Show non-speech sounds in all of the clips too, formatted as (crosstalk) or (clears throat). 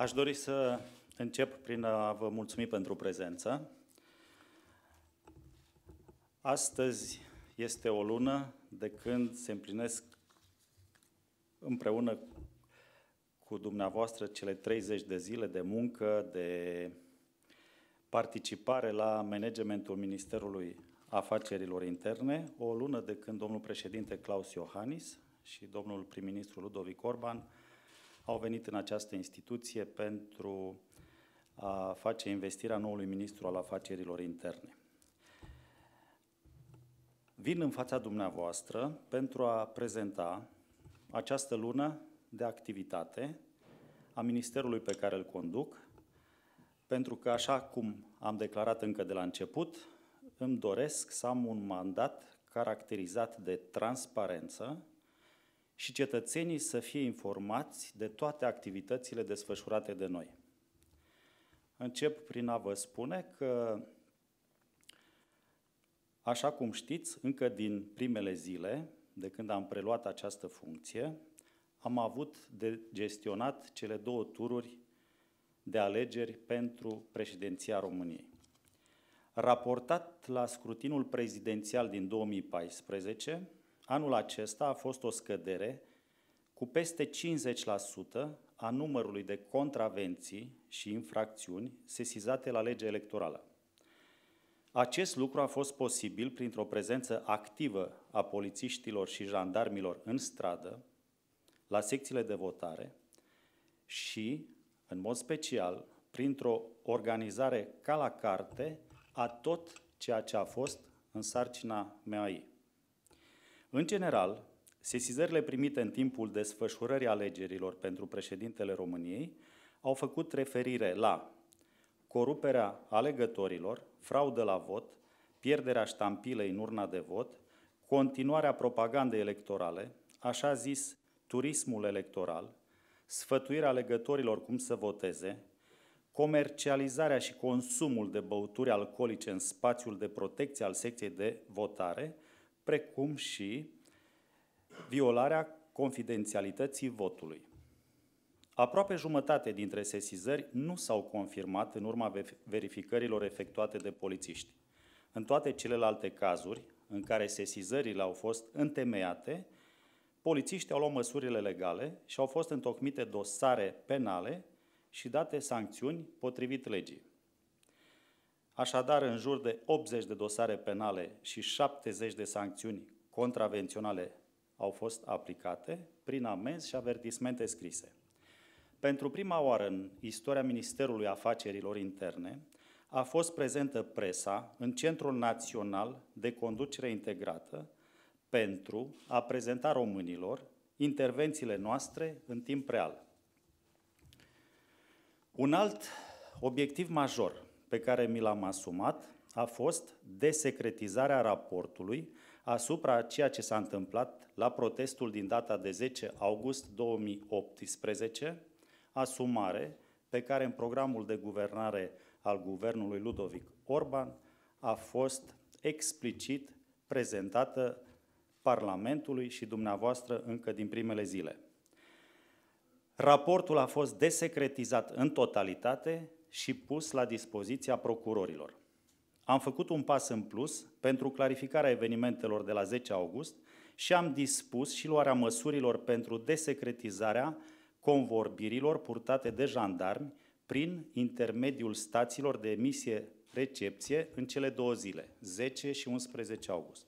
Aș dori să încep prin a vă mulțumi pentru prezență. Astăzi este o lună de când se împlinesc împreună cu dumneavoastră cele 30 de zile de muncă, de participare la managementul Ministerului Afacerilor Interne, o lună de când domnul președinte Claus Iohannis și domnul prim-ministru Ludovic Orban au venit în această instituție pentru a face investirea noului ministru al afacerilor interne. Vin în fața dumneavoastră pentru a prezenta această lună de activitate a ministerului pe care îl conduc, pentru că, așa cum am declarat încă de la început, îmi doresc să am un mandat caracterizat de transparență și cetățenii să fie informați de toate activitățile desfășurate de noi. Încep prin a vă spune că, așa cum știți, încă din primele zile de când am preluat această funcție, am avut de gestionat cele două tururi de alegeri pentru președinția României. Raportat la scrutinul prezidențial din 2014, anul acesta a fost o scădere cu peste 50% a numărului de contravenții și infracțiuni sesizate la legea electorală. Acest lucru a fost posibil printr-o prezență activă a polițiștilor și jandarmilor în stradă, la secțiile de votare și, în mod special, printr-o organizare ca la carte a tot ceea ce a fost în sarcina mea În general, sesizările primite în timpul desfășurării alegerilor pentru președintele României au făcut referire la coruperea alegătorilor, fraudă la vot, pierderea ștampilei în urna de vot, continuarea propagandei electorale, așa zis turismul electoral, sfătuirea alegătorilor cum să voteze, comercializarea și consumul de băuturi alcoolice în spațiul de protecție al secției de votare, precum și violarea confidențialității votului. Aproape jumătate dintre sesizări nu s-au confirmat în urma verificărilor efectuate de polițiști. În toate celelalte cazuri în care sesizările au fost întemeiate, polițiștii au luat măsurile legale și au fost întocmite dosare penale și date sancțiuni potrivit legii. Așadar, în jur de 80 de dosare penale și 70 de sancțiuni contravenționale au fost aplicate prin amenzi și avertismente scrise. Pentru prima oară în istoria Ministerului Afacerilor Interne a fost prezentă presa în Centrul Național de Conducere Integrată pentru a prezenta românilor intervențiile noastre în timp real. Un alt obiectiv major pe care mi l-am asumat a fost desecretizarea raportului asupra ceea ce s-a întâmplat la protestul din data de 10 august 2018, asumare pe care în programul de guvernare al guvernului Ludovic Orban a fost explicit prezentată Parlamentului și dumneavoastră încă din primele zile. Raportul a fost desecretizat în totalitate și pus la dispoziția procurorilor. Am făcut un pas în plus pentru clarificarea evenimentelor de la 10 august și am dispus și luarea măsurilor pentru desecretizarea convorbirilor purtate de jandarmi prin intermediul stațiilor de emisie-recepție în cele două zile, 10 și 11 august.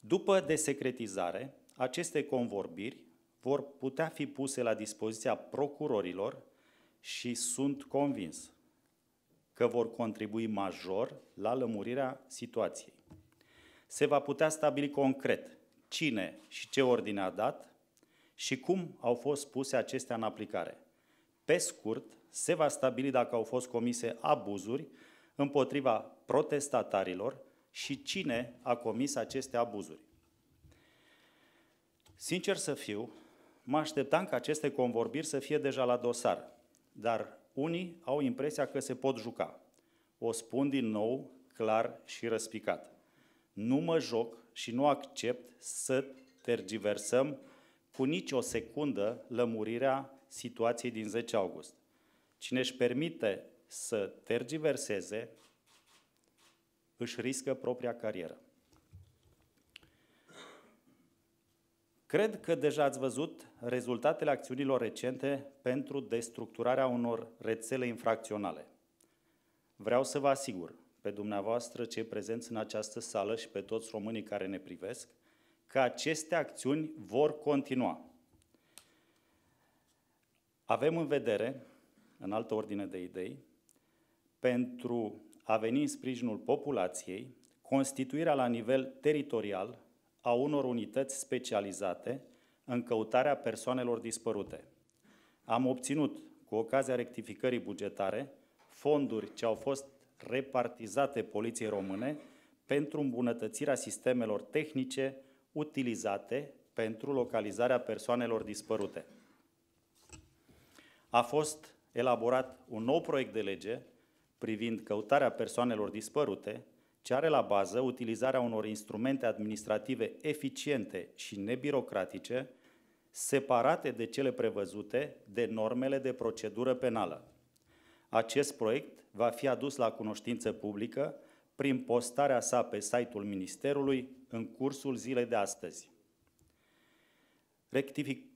După desecretizare, aceste convorbiri vor putea fi puse la dispoziția procurorilor și sunt convins că vor contribui major la lămurirea situației. Se va putea stabili concret cine și ce ordine a dat și cum au fost puse acestea în aplicare. Pe scurt, se va stabili dacă au fost comise abuzuri împotriva protestatarilor și cine a comis aceste abuzuri. Sincer să fiu, mă așteptam ca aceste convorbiri să fie deja la dosar, dar unii au impresia că se pot juca. O spun din nou, clar și răspicat. Nu mă joc și nu accept să tergiversăm cu nicio secundă lămurirea situației din 10 august. Cine își permite să tergiverseze, își riscă propria carieră. Cred că deja ați văzut rezultatele acțiunilor recente pentru destructurarea unor rețele infracționale. Vreau să vă asigur pe dumneavoastră cei prezenți în această sală și pe toți românii care ne privesc că aceste acțiuni vor continua. Avem în vedere, în altă ordine de idei, pentru a veni în sprijinul populației, constituirea la nivel teritorial a unor unități specializate în căutarea persoanelor dispărute. Am obținut, cu ocazia rectificării bugetare, fonduri ce au fost repartizate Poliției Române pentru îmbunătățirea sistemelor tehnice utilizate pentru localizarea persoanelor dispărute. A fost elaborat un nou proiect de lege privind căutarea persoanelor dispărute, ce are la bază utilizarea unor instrumente administrative eficiente și nebirocratice, separate de cele prevăzute de normele de procedură penală. Acest proiect va fi adus la cunoștință publică prin postarea sa pe site-ul Ministerului în cursul zilei de astăzi. Rectific...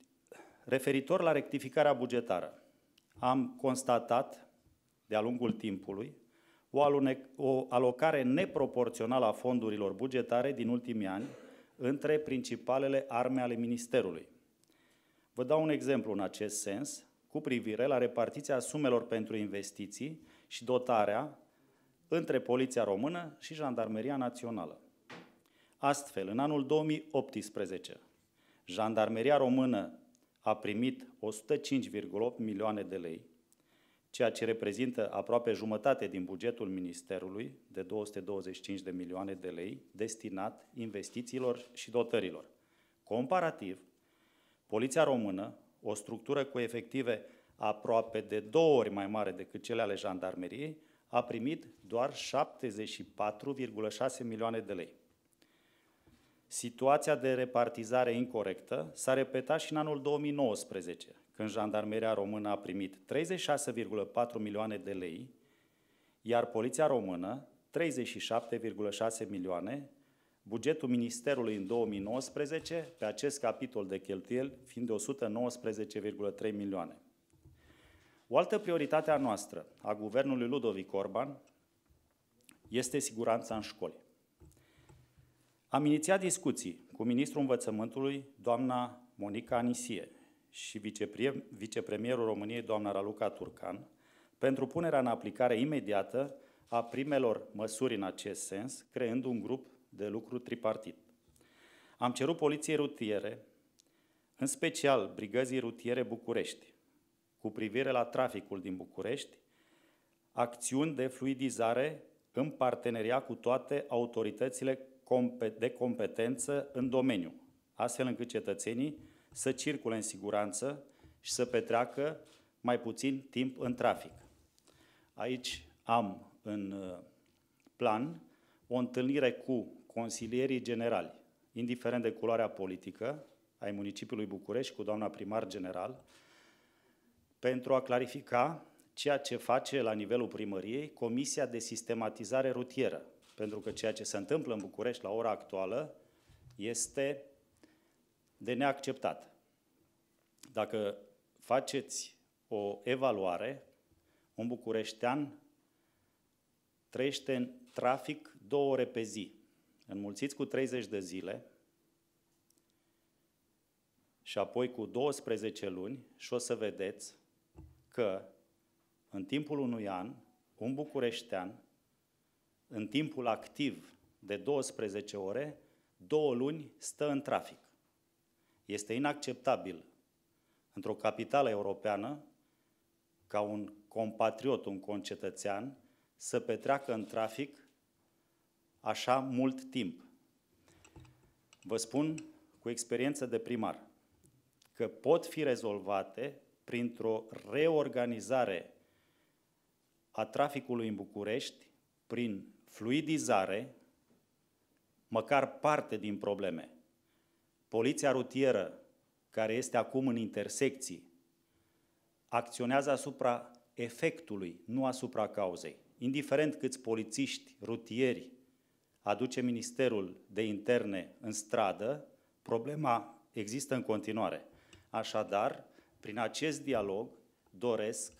Referitor la rectificarea bugetară, am constatat de-a lungul timpului o, alunec, o alocare neproporțională a fondurilor bugetare din ultimii ani între principalele arme ale Ministerului. Vă dau un exemplu în acest sens cu privire la repartiția sumelor pentru investiții și dotarea între Poliția Română și Jandarmeria Națională. Astfel, în anul 2018, Jandarmeria Română a primit 105,8 milioane de lei, ceea ce reprezintă aproape jumătate din bugetul Ministerului de 225 de milioane de lei destinat investițiilor și dotărilor. Comparativ, Poliția Română, o structură cu efective aproape de două ori mai mare decât cele ale jandarmeriei, a primit doar 74,6 milioane de lei. Situația de repartizare incorrectă s-a repetat și în anul 2019, când Jandarmeria Română a primit 36,4 milioane de lei, iar Poliția Română 37,6 milioane, bugetul Ministerului în 2019 pe acest capitol de cheltuieli fiind de 119,3 milioane. O altă prioritate a noastră, a guvernului Ludovic Orban, este siguranța în școli. Am inițiat discuții cu ministrul învățământului, doamna Monica Anisie, și vicepremierul României, doamna Raluca Turcan, pentru punerea în aplicare imediată a primelor măsuri în acest sens, creând un grup de lucru tripartit. Am cerut Poliției Rutiere, în special Brigăzii Rutiere București, cu privire la traficul din București, acțiuni de fluidizare în parteneria cu toate autoritățile de competență în domeniu, astfel încât cetățenii să circule în siguranță și să petreacă mai puțin timp în trafic. Aici am în uh, plan o întâlnire cu consilierii generali, indiferent de culoarea politică, ai municipiului București, cu doamna primar general, pentru a clarifica ceea ce face la nivelul primăriei Comisia de Sistematizare Rutieră. Pentru că ceea ce se întâmplă în București la ora actuală este de neacceptat. Dacă faceți o evaluare, un bucureștean trăiește în trafic două ore pe zi. Înmulțiți cu 30 de zile și apoi cu 12 luni și o să vedeți că în timpul unui an, un bucureștean, în timpul activ de 12 ore, două luni stă în trafic. Este inacceptabil într-o capitală europeană ca un compatriot, un concetățean, să petreacă în trafic așa mult timp. Vă spun cu experiență de primar că pot fi rezolvate printr-o reorganizare a traficului în București, prin fluidizare, măcar parte din probleme. Poliția rutieră, care este acum în intersecții, acționează asupra efectului, nu asupra cauzei. Indiferent câți polițiști rutieri aduce Ministerul de Interne în stradă, problema există în continuare. Așadar, prin acest dialog doresc,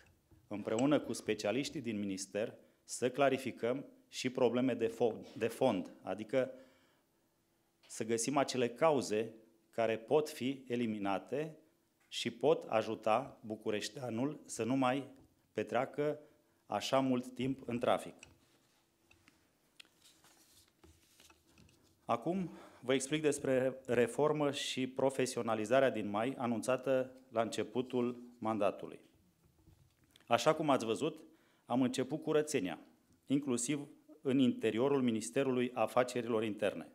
împreună cu specialiștii din minister, să clarificăm și probleme de fond, de fond adică să găsim acele cauze care pot fi eliminate și pot ajuta bucureșteanul să nu mai petreacă așa mult timp în trafic. Acum vă explic despre reformă și profesionalizarea din mai anunțată la începutul mandatului. Așa cum ați văzut, am început curățenia, inclusiv în interiorul Ministerului Afacerilor Interne.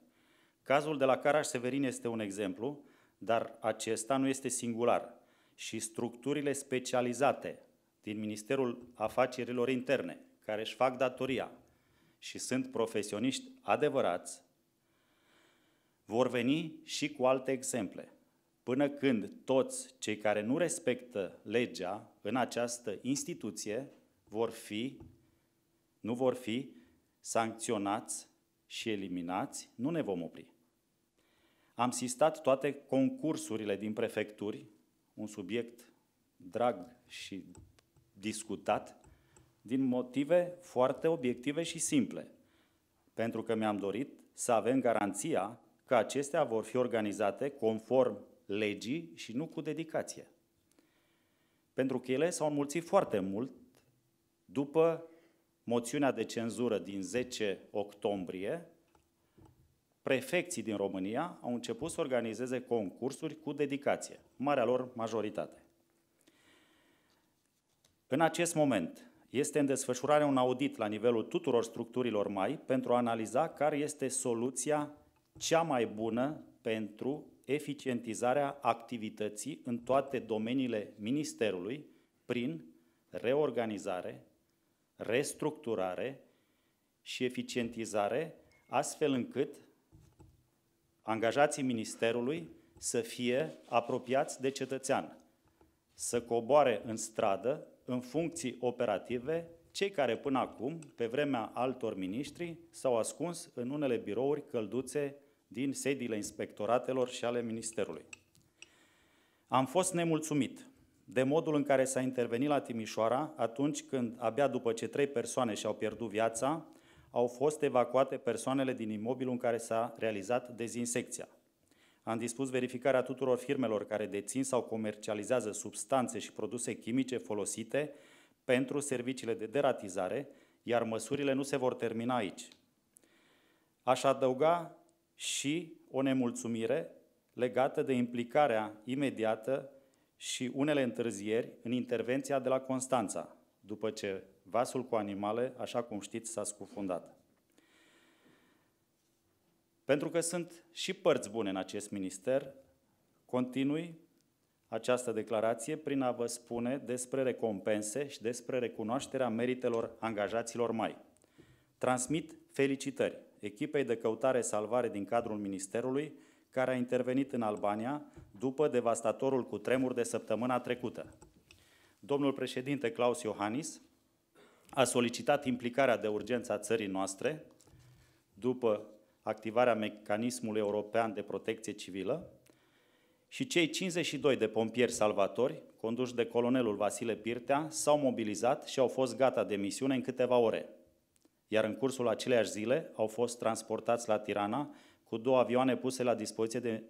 Cazul de la Caraș Severin este un exemplu, dar acesta nu este singular și structurile specializate din Ministerul Afacerilor Interne, care își fac datoria și sunt profesioniști adevărați, vor veni și cu alte exemple, până când toți cei care nu respectă legea în această instituție vor fi, nu vor fi sancționați și eliminați, nu ne vom opri. Am sistat toate concursurile din prefecturi, un subiect drag și discutat, din motive foarte obiective și simple, pentru că mi-am dorit să avem garanția că acestea vor fi organizate conform legii și nu cu dedicație. Pentru că ele s-au înmulțit foarte mult după moțiunea de cenzură din 10 octombrie, prefecții din România au început să organizeze concursuri cu dedicație, marea lor majoritate. În acest moment este în desfășurare un audit la nivelul tuturor structurilor mai pentru a analiza care este soluția cea mai bună pentru eficientizarea activității în toate domeniile Ministerului prin reorganizare, restructurare și eficientizare, astfel încât angajații Ministerului să fie apropiați de cetățean, să coboare în stradă, în funcții operative, cei care până acum, pe vremea altor miniștri, s-au ascuns în unele birouri călduțe din sediile inspectoratelor și ale Ministerului. Am fost nemulțumit de modul în care s-a intervenit la Timișoara atunci când, abia după ce trei persoane și-au pierdut viața, au fost evacuate persoanele din imobilul în care s-a realizat dezinsecția. Am dispus verificarea tuturor firmelor care dețin sau comercializează substanțe și produse chimice folosite pentru serviciile de deratizare, iar măsurile nu se vor termina aici. Aș adăuga și o nemulțumire legată de implicarea imediată și unele întârzieri în intervenția de la Constanța, după ce vasul cu animale, așa cum știți, s-a scufundat. Pentru că sunt și părți bune în acest minister, continui această declarație prin a vă spune despre recompense și despre recunoașterea meritelor angajaților mai. Transmit felicitări echipei de căutare-salvare din cadrul Ministerului, care a intervenit în Albania după devastatorul cu tremur de săptămâna trecută. Domnul președinte Claus Iohannis a solicitat implicarea de urgență a țării noastre după activarea mecanismului european de protecție civilă și cei 52 de pompieri salvatori, conduși de colonelul Vasile Pirtea, s-au mobilizat și au fost gata de misiune în câteva ore. Iar în cursul aceleiași zile au fost transportați la Tirana cu două avioane puse la dispoziție de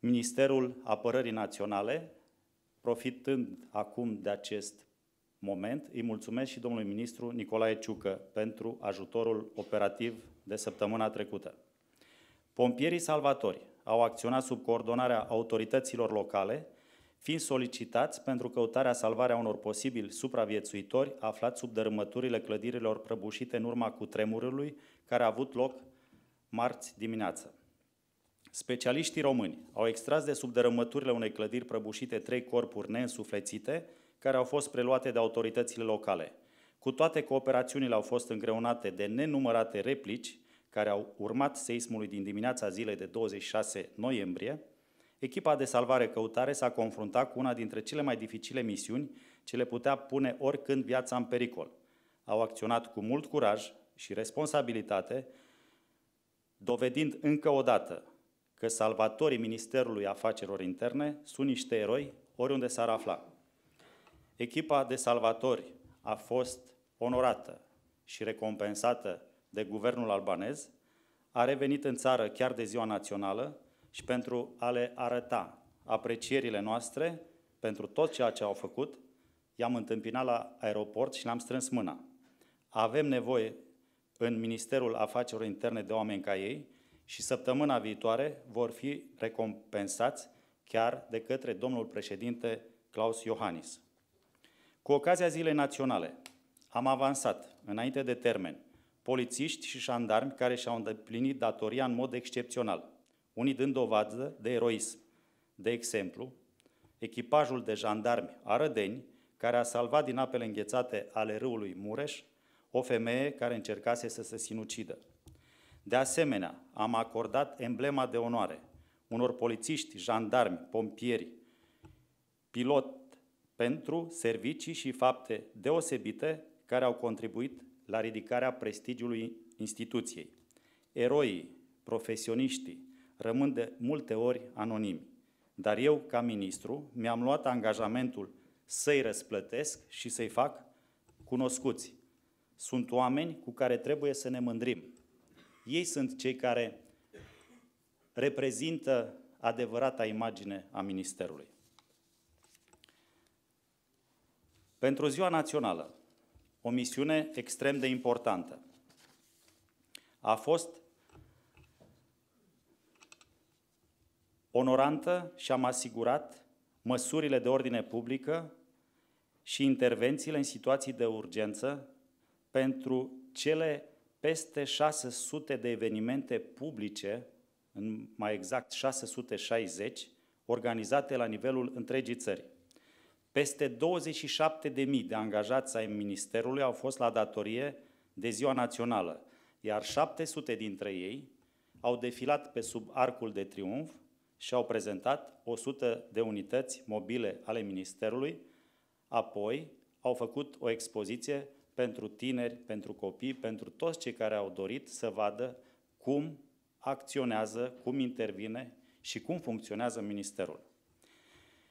Ministerul Apărării Naționale, profitând acum de acest moment, îi mulțumesc și domnului ministru Nicolae Ciucă pentru ajutorul operativ de săptămâna trecută. Pompierii salvatori au acționat sub coordonarea autorităților locale, fiind solicitați pentru căutarea salvarea unor posibili supraviețuitori aflați sub dărâmăturile clădirilor prăbușite în urma cutremurului care a avut loc marți dimineață. Specialiștii români au extras de sub dărâmăturile unei clădiri prăbușite trei corpuri neînsuflețite, care au fost preluate de autoritățile locale. Cu toate că operațiunile au fost îngreunate de nenumărate replici care au urmat seismului din dimineața zilei de 26 noiembrie, Echipa de salvare-căutare s-a confruntat cu una dintre cele mai dificile misiuni ce le putea pune oricând viața în pericol. Au acționat cu mult curaj și responsabilitate, dovedind încă o dată că salvatorii Ministerului Afacerilor Interne sunt niște eroi oriunde s-ar afla. Echipa de salvatori a fost onorată și recompensată de guvernul albanez, a revenit în țară chiar de ziua națională și pentru a le arăta aprecierile noastre pentru tot ceea ce au făcut, i-am întâmpinat la aeroport și le-am strâns mâna. Avem nevoie în Ministerul Afacerilor Interne de oameni ca ei și săptămâna viitoare vor fi recompensați chiar de către domnul președinte Claus Iohannis. Cu ocazia Zilei Naționale am avansat, înainte de termen, polițiști și șandarmi care și-au îndeplinit datoria în mod excepțional, unii dând dovadă de eroism. De exemplu, echipajul de jandarmi Arădeni, care a salvat din apele înghețate ale râului Mureș o femeie care încercase să se sinucidă. De asemenea, am acordat emblema de onoare unor polițiști, jandarmi, pompieri, pilot pentru servicii și fapte deosebite care au contribuit la ridicarea prestigiului instituției. Eroii, profesioniștii, rămân de multe ori anonimi. Dar eu, ca ministru, mi-am luat angajamentul să-i răsplătesc și să-i fac cunoscuți. Sunt oameni cu care trebuie să ne mândrim. Ei sunt cei care reprezintă adevărata imagine a Ministerului. Pentru Ziua Națională, o misiune extrem de importantă. A fost onorantă și am asigurat măsurile de ordine publică și intervențiile în situații de urgență pentru cele peste 600 de evenimente publice, în mai exact 660, organizate la nivelul întregii țări. Peste 27.000 de angajați ai Ministerului au fost la datorie de ziua națională, iar 700 dintre ei au defilat pe sub arcul de triumf și au prezentat 100 de unități mobile ale Ministerului, apoi au făcut o expoziție pentru tineri, pentru copii, pentru toți cei care au dorit să vadă cum acționează, cum intervine și cum funcționează Ministerul.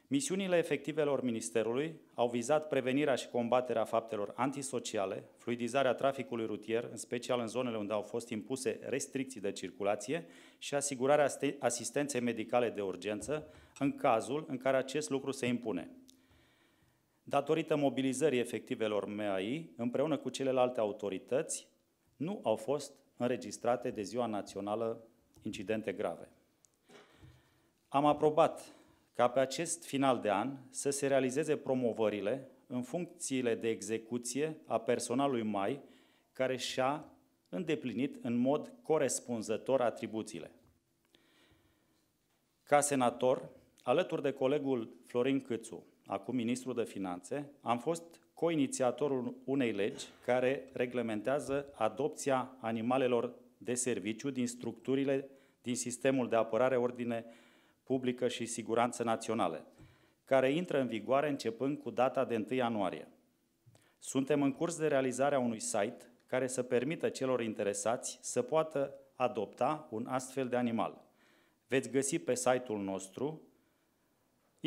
Misiunile efectivelor Ministerului au vizat prevenirea și combaterea faptelor antisociale, fluidizarea traficului rutier, în special în zonele unde au fost impuse restricții de circulație și asigurarea asistenței medicale de urgență în cazul în care acest lucru se impune. Datorită mobilizării efectivelor MAI, împreună cu celelalte autorități, nu au fost înregistrate de Ziua Națională incidente grave. Am aprobat ca pe acest final de an să se realizeze promovările în funcțiile de execuție a personalului MAI, care și-a îndeplinit în mod corespunzător atribuțiile. Ca senator, alături de colegul Florin Câțu, acum ministru de finanțe, am fost coinițiatorul unei legi care reglementează adopția animalelor de serviciu din structurile din sistemul de apărare, ordine publică și siguranță naționale, care intră în vigoare începând cu data de 1 ianuarie. Suntem în curs de realizare a unui site care să permită celor interesați să poată adopta un astfel de animal. Veți găsi pe site-ul nostru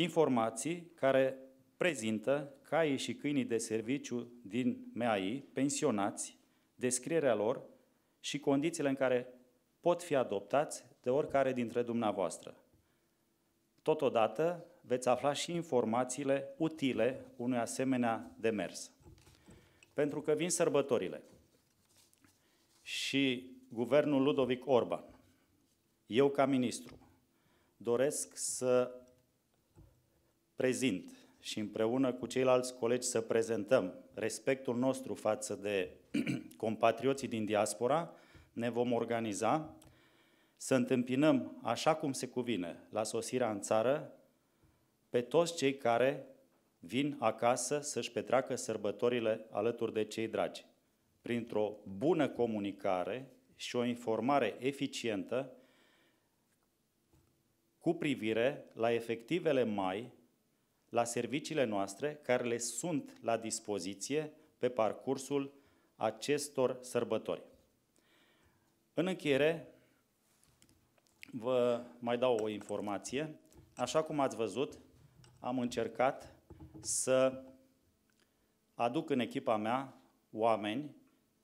informații care prezintă caii și câinii de serviciu din MEAI, pensionați, descrierea lor și condițiile în care pot fi adoptați de oricare dintre dumneavoastră. Totodată veți afla și informațiile utile unui asemenea demers. Pentru că vin sărbătorile și guvernul Ludovic Orban, eu ca ministru, doresc să prezint și împreună cu ceilalți colegi să prezentăm respectul nostru față de (clears throat) compatrioții din diaspora, ne vom organiza să întâmpinăm, așa cum se cuvine, la sosirea în țară, pe toți cei care vin acasă să-și petreacă sărbătorile alături de cei dragi, printr-o bună comunicare și o informare eficientă cu privire la efectivele mai la serviciile noastre care le sunt la dispoziție pe parcursul acestor sărbători. În încheiere, vă mai dau o informație. Așa cum ați văzut, am încercat să aduc în echipa mea oameni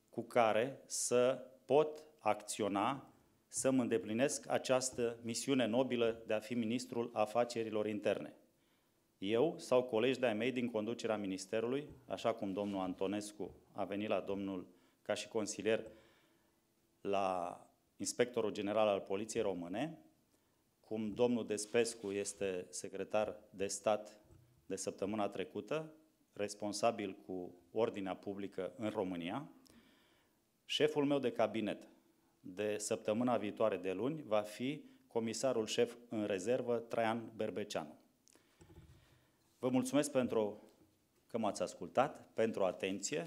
cu care să pot acționa, să-mi îndeplinesc această misiune nobilă de a fi ministrul afacerilor interne. Eu sau colegi de-ai mei din conducerea Ministerului, așa cum domnul Antonescu a venit la domnul ca și consilier la inspectorul general al Poliției Române, cum domnul Despescu este secretar de stat de săptămâna trecută, responsabil cu ordinea publică în România, șeful meu de cabinet de săptămâna viitoare de luni va fi comisarul șef în rezervă Traian Berbeceanu. Vă mulțumesc pentru că m-ați ascultat, pentru atenție